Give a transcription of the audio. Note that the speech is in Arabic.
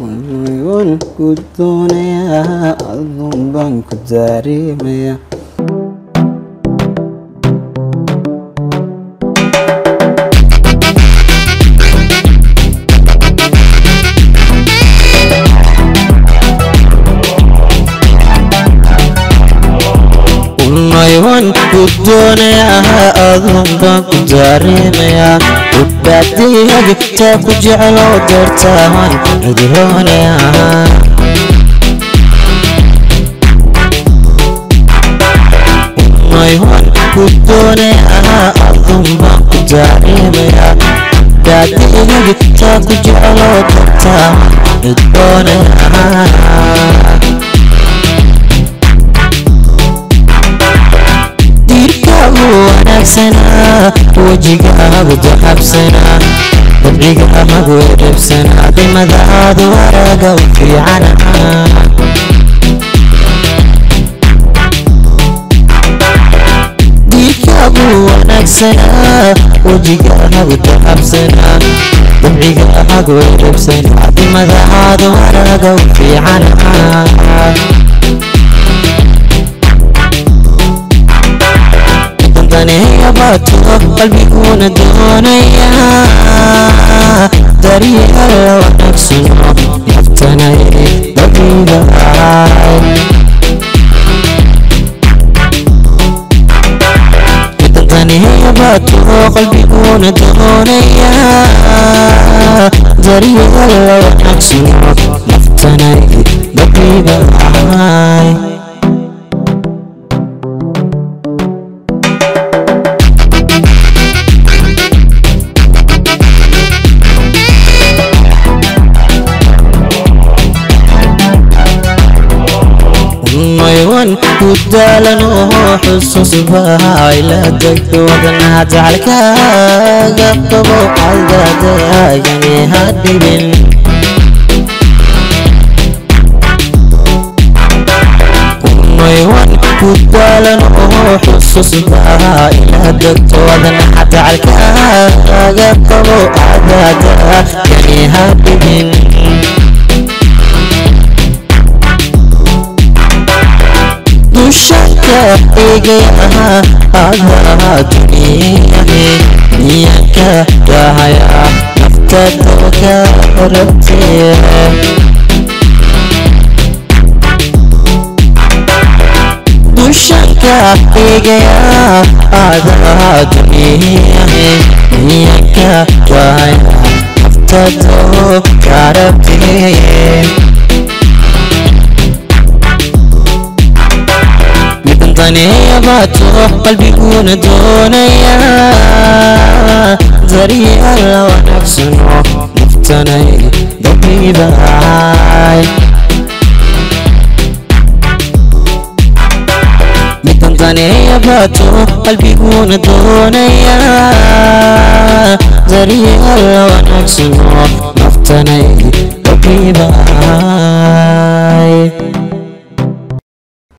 والميول كنت يا أظن كنت زاريميا gudoonayaha adoon baan ku daareemayaa badbaadii hadigtaa ku jecloo deertaa waan cuduroonayaa gudoonayaha adoon baan ku daareemayaa badbaadii hadigtaa ku jecloo deertaa waan cuduroonayaa xabsanaa wejigaagu ku xabsanaa dabciga magu araga u fiicanaa wanagsanaa wejiga hagu daxabsanaa dabciga araga u fiicanaa باتو قلبي يكون دنيا دريها ونفسي نفتني بقيلها باتو قلبي كون دغونيا دريغ الوحشي مفتني بقيبة ودالن وحسوس بهاي لا تكتود نعجعلك قبض وحيدا دايني هدبن ودالن وحسوس بهاي لا تكتود نعجعلك قبض وحيدا गुस्सा करेगे आधा दुनिया में क्या पे गया आधा दुनिया में दुनिया क्या पाया हफ्ता तो क्या रखते हैं ما تروح قلبي يكون دونيا ذريعا لو نفس مفتني ضبي بعاي متنزني بطوح قلبي يكون دونيا ذريعا لو نفس مفتني ضبي باي